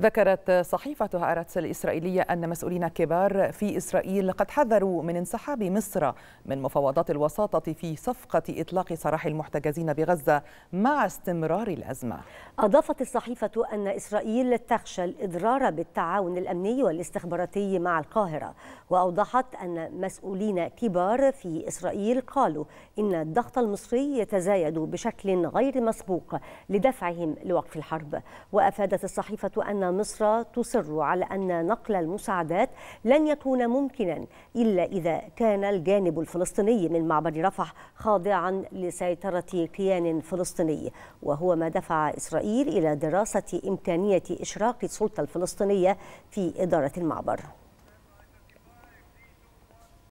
ذكرت صحيفة هآرتس الإسرائيلية أن مسؤولين كبار في إسرائيل قد حذروا من انسحاب مصر من مفاوضات الوساطة في صفقة إطلاق سراح المحتجزين بغزة مع استمرار الأزمة. أضافت الصحيفة أن إسرائيل تخشى الإضرار بالتعاون الأمني والاستخباراتي مع القاهرة وأوضحت أن مسؤولين كبار في إسرائيل قالوا إن الضغط المصري يتزايد بشكل غير مسبوق لدفعهم لوقف الحرب. وأفادت الصحيفة أن مصر تصر على أن نقل المساعدات لن يكون ممكنا إلا إذا كان الجانب الفلسطيني من معبر رفح خاضعا لسيطرة كيان فلسطيني. وهو ما دفع إسرائيل إلى دراسة إمكانية إشراك السلطة الفلسطينية في إدارة المعبر.